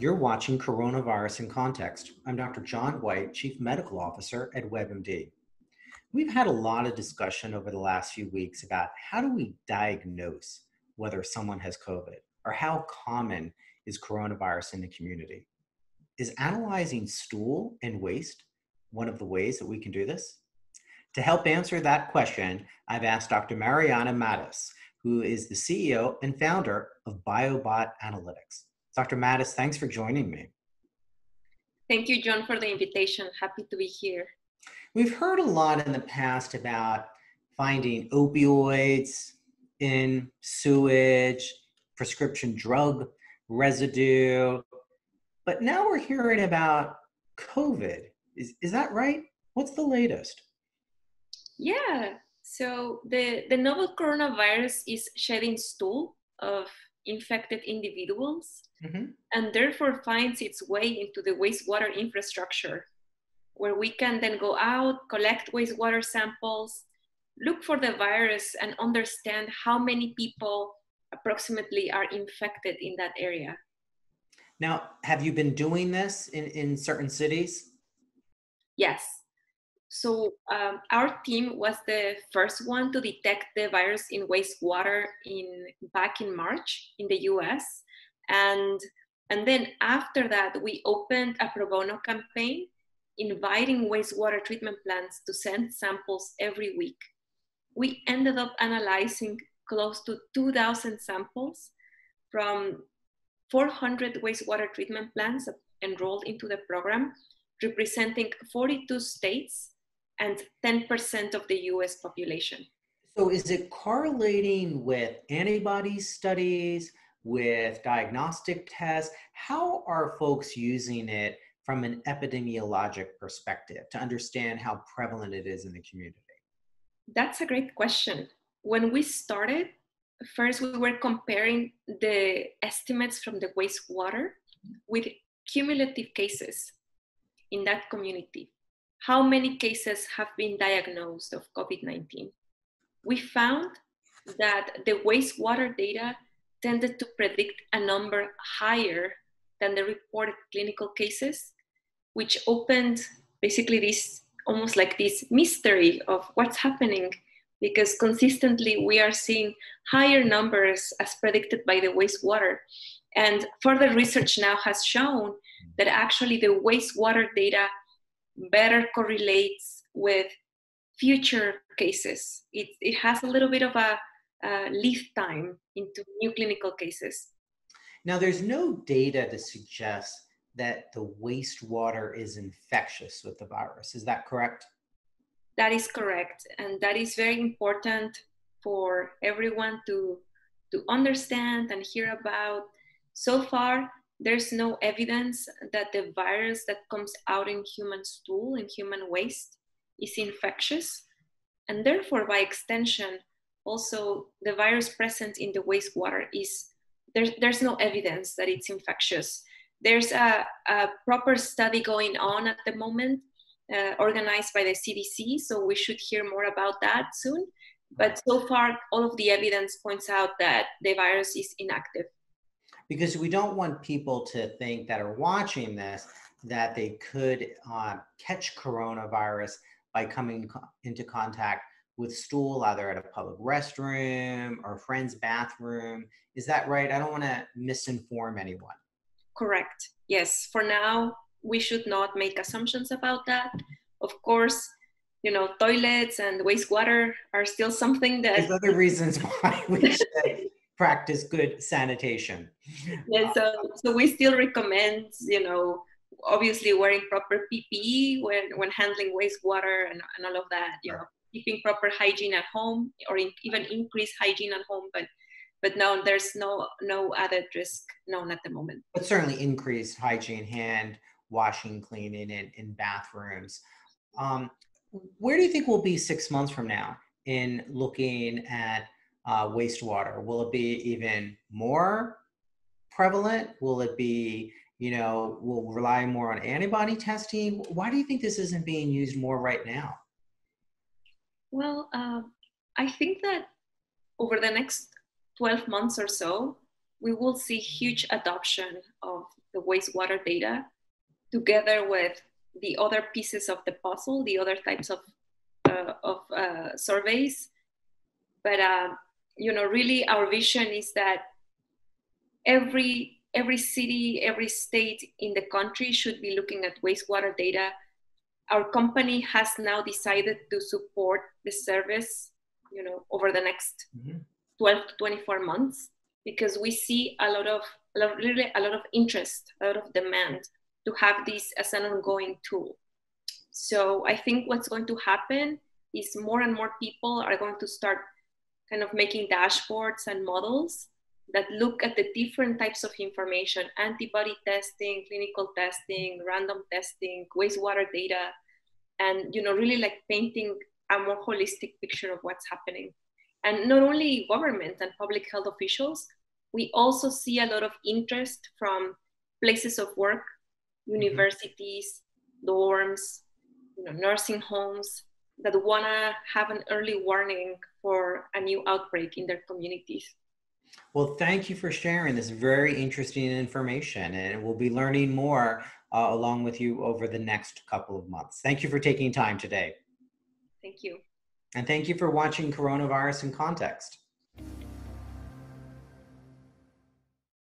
You're watching Coronavirus in Context. I'm Dr. John Whyte, Chief Medical Officer at WebMD. We've had a lot of discussion over the last few weeks about how do we diagnose whether someone has COVID or how common is coronavirus in the community. Is analyzing stool and waste one of the ways that we can do this? To help answer that question, I've asked Dr. Mariana Matus, who is the CEO and founder of Biobot Analytics. Dr. Matus, thanks for joining me. Thank you, John, for the invitation. Happy to be here. We've heard a lot in the past about finding opioids in sewage, prescription drug residue, but now we're hearing about COVID. Is, is that right? What's the latest? Yeah, so the, the novel coronavirus is shedding stool of infected individuals mm-hmm. and therefore finds its way into the wastewater infrastructure where we can then go out, collect wastewater samples, look for the virus, and understand how many people approximately are infected in that area. Now, have you been doing this in, in certain cities? Yes. So um, our team was the first one to detect the virus in wastewater in back in March in the U.S. and and then after that we opened a pro bono campaign inviting wastewater treatment plants to send samples every week. We ended up analyzing close to 2,000 samples from 400 wastewater treatment plants enrolled into the program, representing 42 states and 10% of the US population. So, is it correlating with antibody studies, with diagnostic tests? How are folks using it from an epidemiologic perspective to understand how prevalent it is in the community? That's a great question. When we started, first we were comparing the estimates from the wastewater with cumulative cases in that community how many cases have been diagnosed of COVID 19. We found that the wastewater data tended to predict a number higher than the reported clinical cases, which opened basically this almost like this mystery of what's happening because consistently we are seeing higher numbers as predicted by the wastewater. And further research now has shown that actually the wastewater data better correlates with future cases. It, it has a little bit of a, a lead time into new clinical cases. Now, there's no data to suggest that the wastewater is infectious with the virus. Is that correct? That is correct. And that is very important for everyone to, to understand and hear about. So far, there's no evidence that the virus that comes out in human stool, in human waste, is infectious. And therefore, by extension, also the virus present in the wastewater is there's, there's no evidence that it's infectious. There's a, a proper study going on at the moment, uh, organized by the CDC, so we should hear more about that soon. But so far, all of the evidence points out that the virus is inactive because we don't want people to think that are watching this that they could uh, catch coronavirus by coming co- into contact with stool either at a public restroom or a friend's bathroom. Is that right? I don't want to misinform anyone. Correct. Yes. For now, we should not make assumptions about that. Of course, you know, toilets and wastewater are still something that. There's other reasons why we should practice good sanitation. Yeah, so, so we still recommend, you know, obviously wearing proper PPE when, when handling wastewater and, and all of that, you know, keeping proper hygiene at home or in, even increase hygiene at home. But but no, there's no no added risk known at the moment. But certainly increased hygiene, hand washing, cleaning in, in bathrooms. Um, where do you think we'll be six months from now in looking at uh, wastewater? Will it be even more prevalent? Will it be, you know, will rely more on antibody testing? Why do you think this isn't being used more right now? Well, uh, I think that over the next 12 months or so, we will see huge adoption of the wastewater data together with the other pieces of the puzzle, the other types of, uh, of uh, surveys. But, uh, you know, really our vision is that every, every city, every state in the country should be looking at wastewater data. Our company has now decided to support the service, you know, over the next mm-hmm. 12 to 24 months because we see a lot of, a lot, really a lot of interest, a lot of demand to have this as an ongoing tool. So I think what's going to happen is more and more people are going to start kind of making dashboards and models that look at the different types of information antibody testing clinical testing random testing wastewater data and you know really like painting a more holistic picture of what's happening and not only government and public health officials we also see a lot of interest from places of work Mm-hmm. universities, dorms, you know, nursing homes that want to have an early warning for a new outbreak in their communities. Well, thank you for sharing this very interesting information, and we'll be learning more uh, along with you over the next couple of months. Thank you for taking time today. Thank you. And thank you for watching Coronavirus in Context.